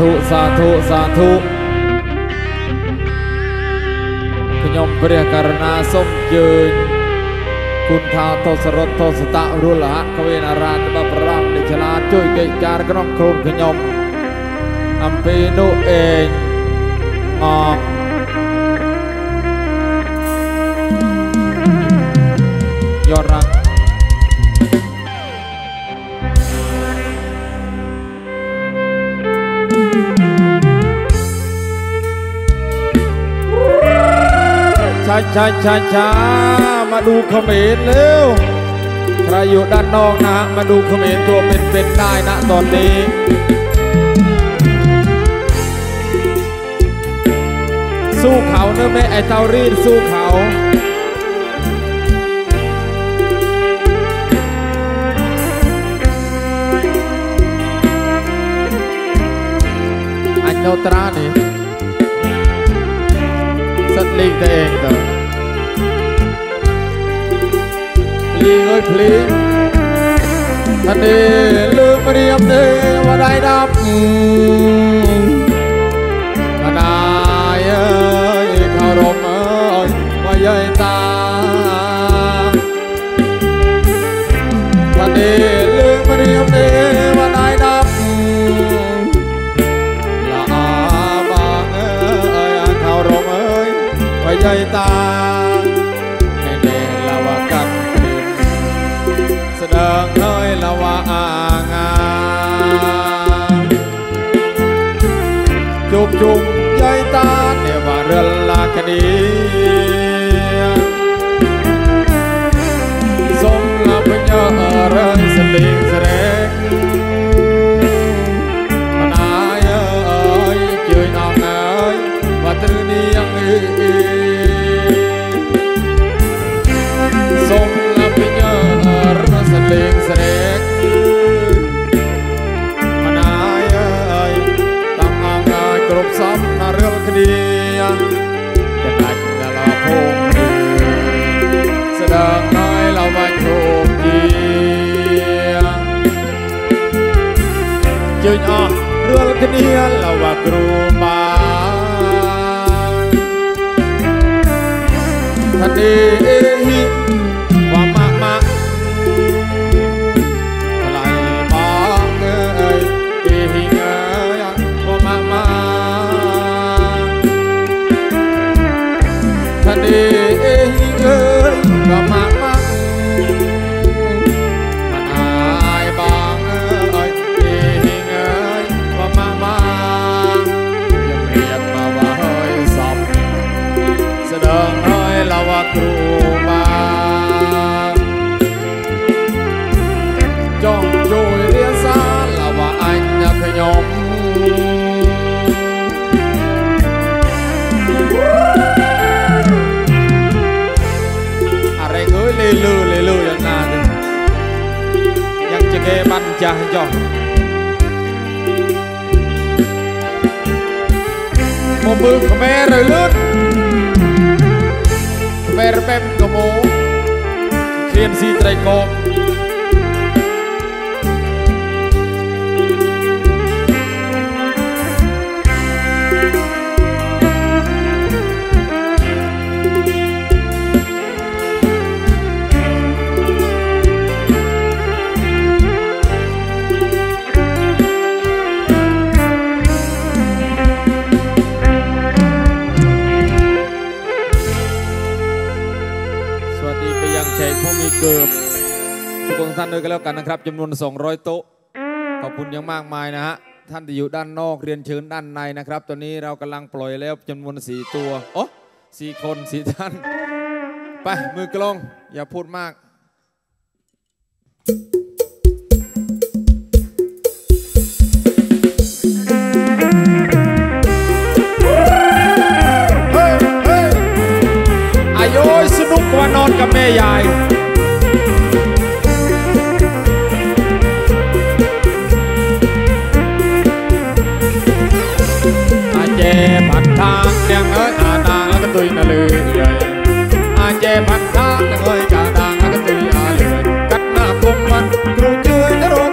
ធុសាធុសាធុខ្ញុំព្រះករណាសូមអញ្ជើញគុណថាទសរថទសតៈរុលហៈកវេនារាជបប្រងដែលឆ្លាតជួយកិច្ចការក្នុងខ្លួនខ្ញុំអំពីនោះឯងអងយរ៉ា ช้าช้าช้ามาดูเขมรเร็วใครอยู่ด้านนอกนะ มาดูเขมรตัวเป็นเป็นได้นะตอนนี้สู้เขาเนอะแม่ไอเจ้ารีดสู้เขาอัจ้าตรานี่ anh đâu tra nè rất linh thế em tờ linh ơi linh thân đi lương mà đi âm đi và đại đáp mà งเลยละว่างาจุบจุบยายตาเนี่ยว่าเรื่องลาคดี នាចំណាច់ដល់ភូមិស្ដងហើយឡវជោគជាជើញអស់រលគ្នាឡវគ្រូបាថាទេ គេបានចាស់ចោះមកមើលខ្មែររលត់ខ្មែរបែបកមោឃ្លានស៊ីត្រីកោ เกิบทุกคนท่านด้วยกันแล้วกันนะครับจำนวน 200 โต๊ะ ขอบคุณอยังมากมายนะฮะ ท่านที่อยู่ด้านนอกเรียนเชิญด้านในนะครับ ตอนนี้เรากำลังปล่อยแล้วจำนวน 4 ตัวโอ้สี่คนสี่ท่าน ไป มือกลอง อย่าพูดมากเฮ้ยเฮ้ยอายุสนุกกว่านอนกับแม่ยาย ងអើយអាតាងកទុយណលើយអាចេបាត់ថាងអើយកាតាងកទុយអាលើកាត់ណាគុំមិនគ្រូជឿទៅ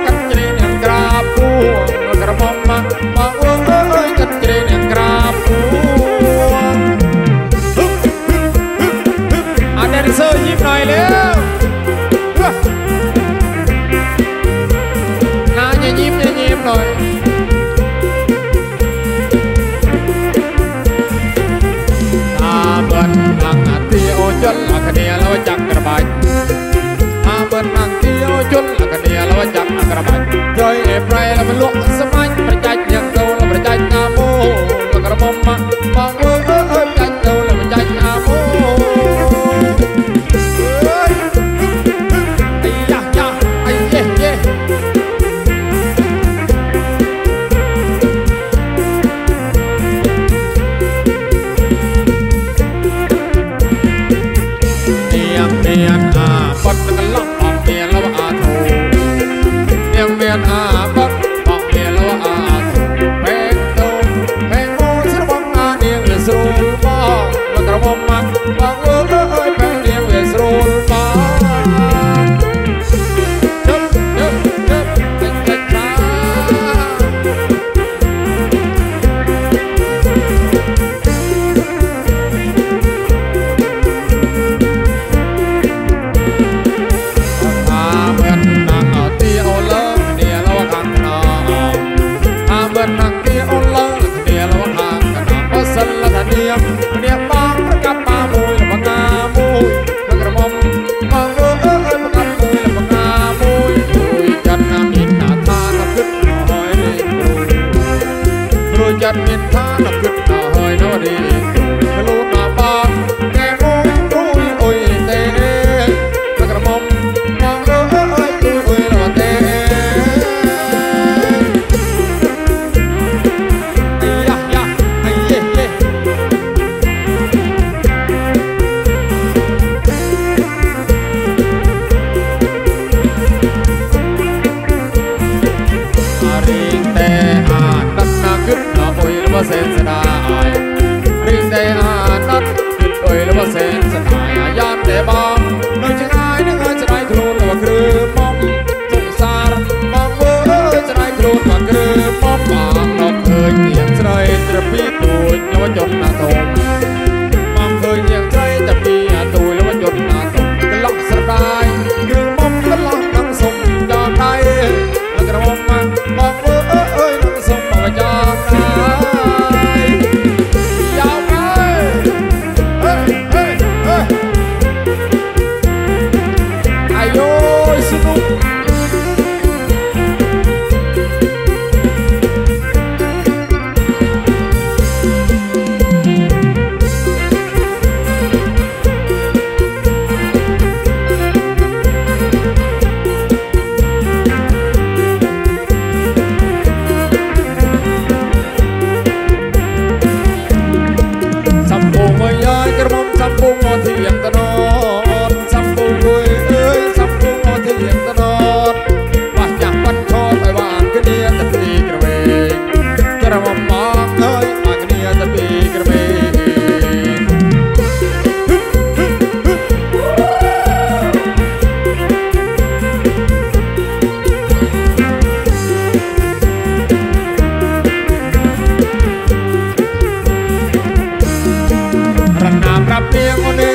Yeah,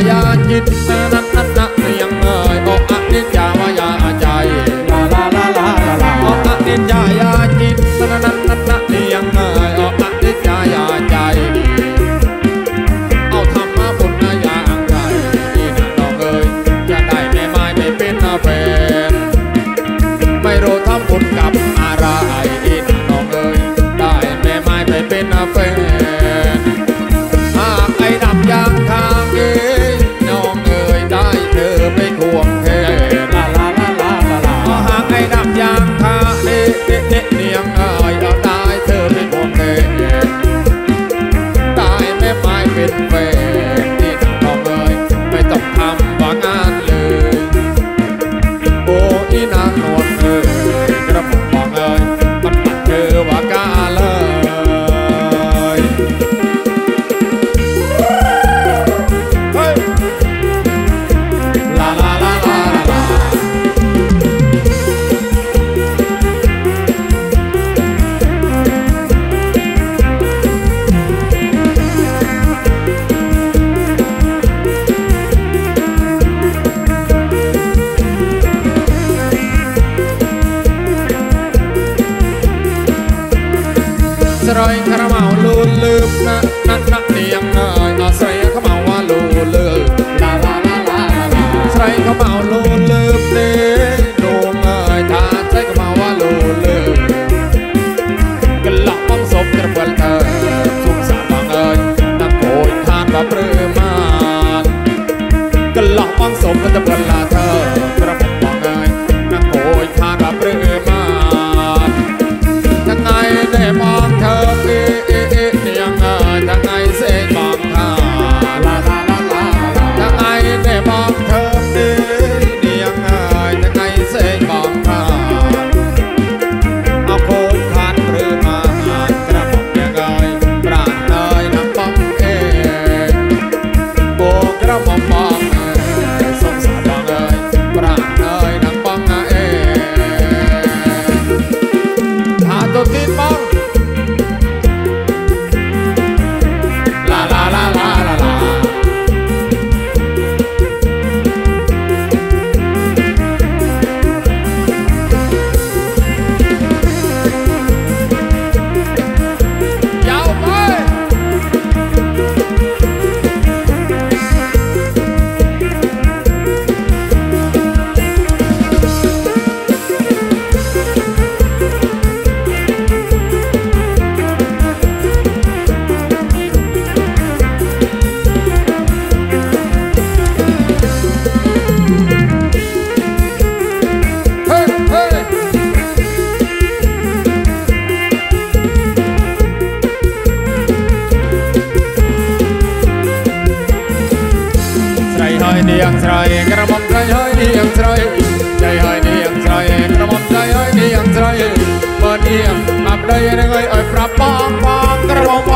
ya jin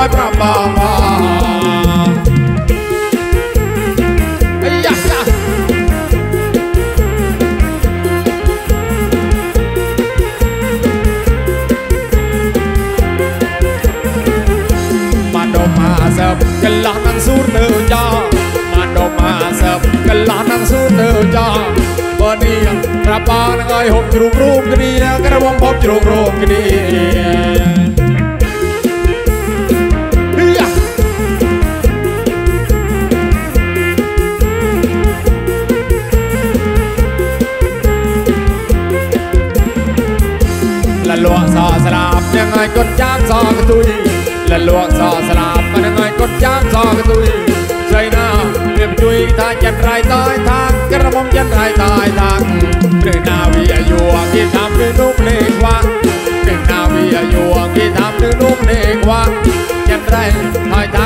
ឲ្យប្រមងអាយ៉ាយ៉ាម៉ាដុំ50កន្លះនឹងសួរនៅចាម៉ាដុំ50កន្លះនឹងសួរនៅចាបើនាងប្របងនឹងឲ្យហូបជ្រូករួមគ្នាក្រមុំហូបជ្រូករួមគ្នា ซอสลาบมาหน่อยกดจ้างซอกระตุยใส่หน้าเรียบดุยทางยันไรตายทางกระมงยันไรตายทางเดินนาวีอายุกี่ทำเดินนุ่มเล็กว่าเดินนาวีอายุกี่ทำเดินนุ่มเล็กว่ายันไรทายทาง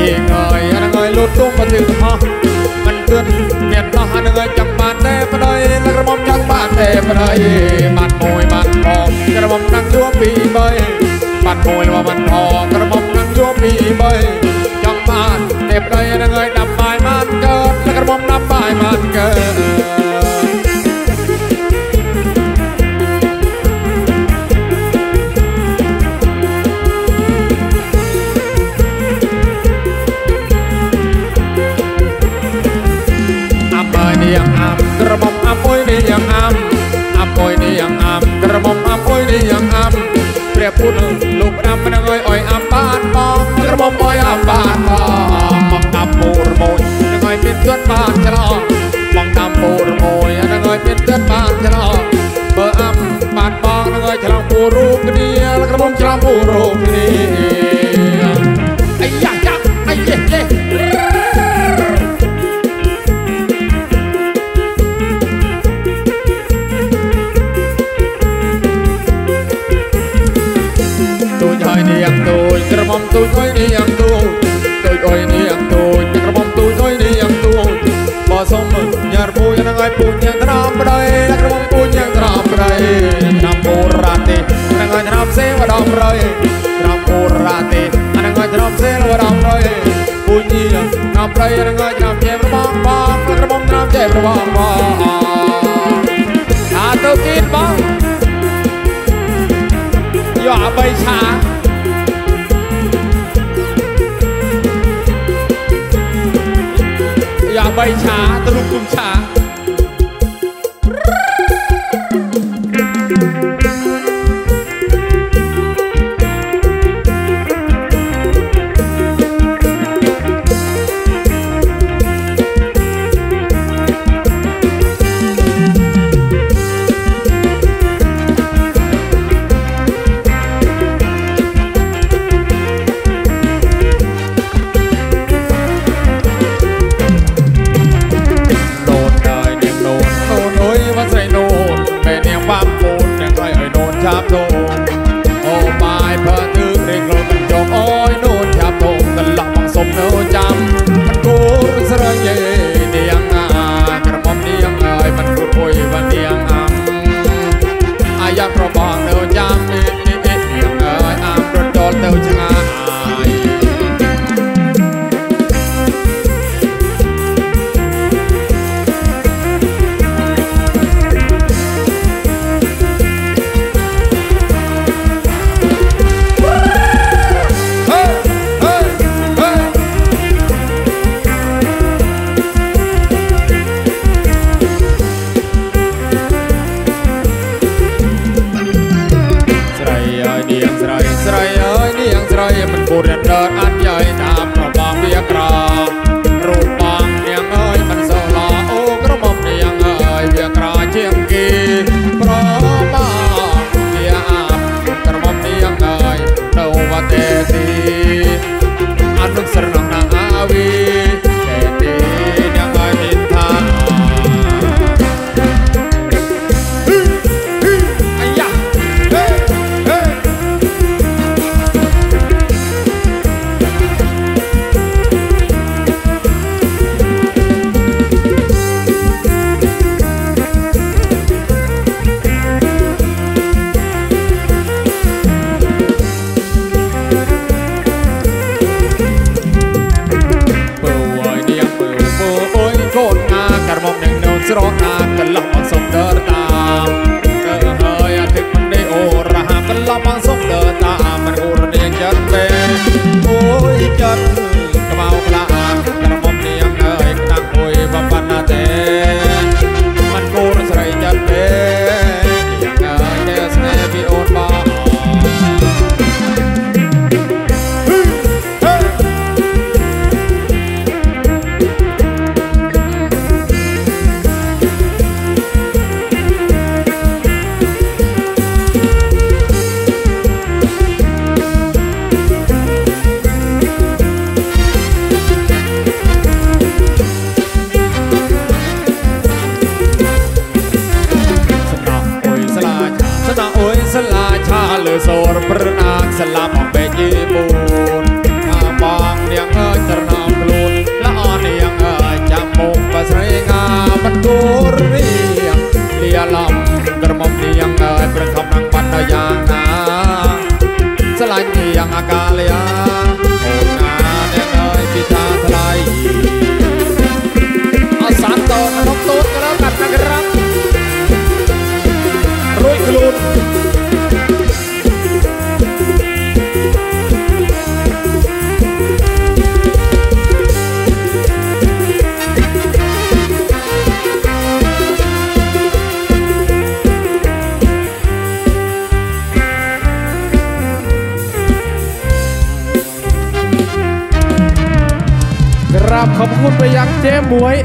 ជាងអើយអានឹងអើយលូតទុំបើទិសអស់មិនទឿនមានអស់អានឹងអើយចាំបានទេប្តីក្រមុំចាំបានទេប្តីបាត់មួយបាត់ផងក្រមុំនឹងជួបពីបីបាត់មួយរបស់បាត់ផងក្រមុំនឹងជួបពីបីចាំបានទេប្តីអានឹងអើយដាប់បាយបានកើតក្រមុំដាប់បាយបានកើត នាងអាំក្រមុំអពុយនាងអាំអពុយនាងអាំក្រមុំអពុយនាងអាំព្រះពុទ្ធលោកអាំនឹងអើយអើយអាំបានបងក្រមុំអើយអាំបានបងមកអាំពូរមួយនឹងអើយមានទាត់បានច្រកមកអាំពូរមួយនឹងអើយមានទាត់បានច្រកបើអាំបានបងនឹងអើយឆ្លងពូរូបគ្នាក្រមុំឆ្លងពូរូបគ្នា ទូចអុយនាងទូចទូចអុយនាងទូចក្រមុំទូចអុយនាងទូចបើសុំញ៉ារពូចនឹងឲ្យពូចញ៉ាំត្រមប្តីក្រមុំពូចញ៉ាំត្រមប្តីឆ្នាំបូរាទេនឹងឲ្យត្រមសេវដំប្តីត្រមបូរាទេនឹងឲ្យត្រមសេវដំប្តីពូចញ៉ាំត្រមប្តីនឹងឲ្យត្រមជែប្របងបងក្រមុំត្រមជែប្របងបងអាទៅគិតបងយកអបីឆា បីឆាទ្រូកគុំឆា Voor een daar aan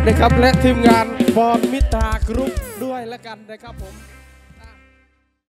นะครับ และทีมงานบอลมิตรากรุ๊ปด้วยแล้วกันนะครับผม